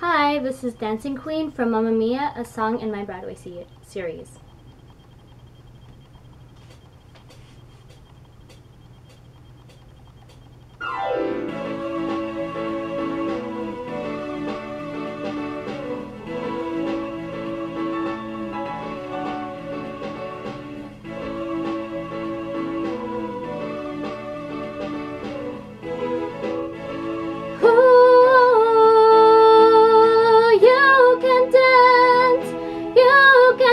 Hi, this is Dancing Queen from Mamma Mia, a song in my Broadway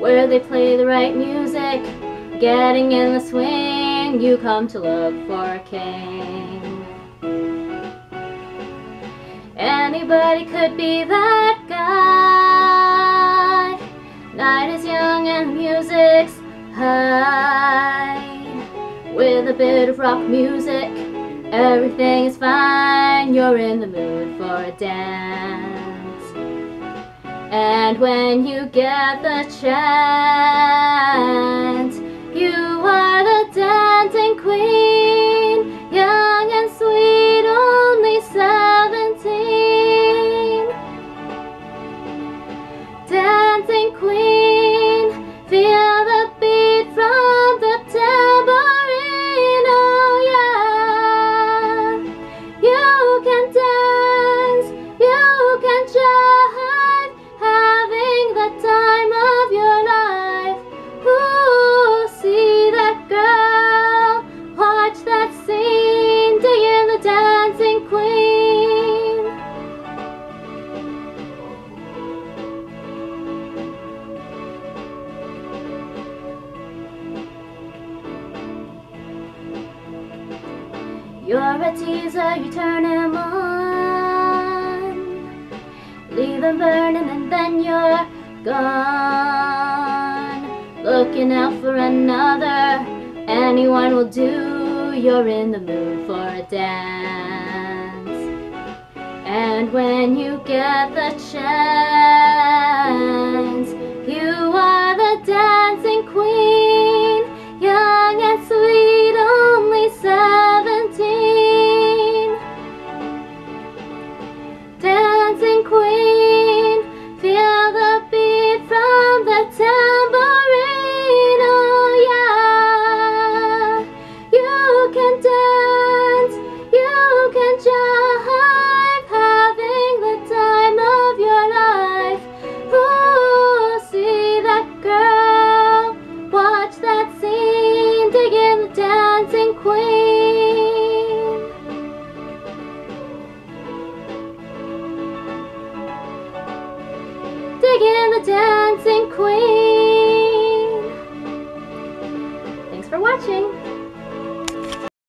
Where they play the right music Getting in the swing You come to look for a king Anybody could be that guy Night is young and music's high with a bit of rock music. Everything is fine, you're in the mood for a dance. And when you get the chance, You're a teaser, you turn him on. Leave him burning and then you're gone. Looking out for another. Anyone will do. You're in the mood for a dance. And when you get the chance Digging